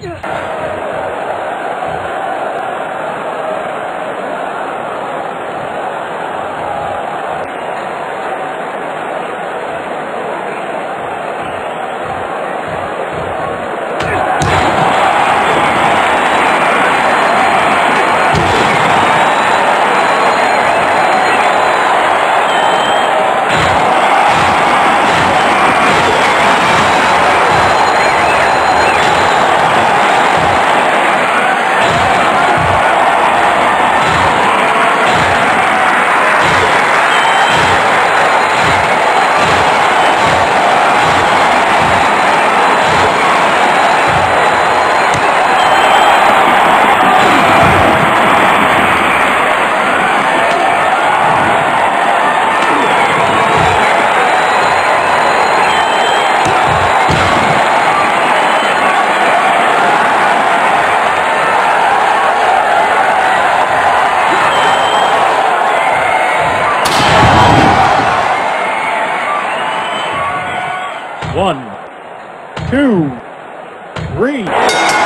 Yeah. One, two, three.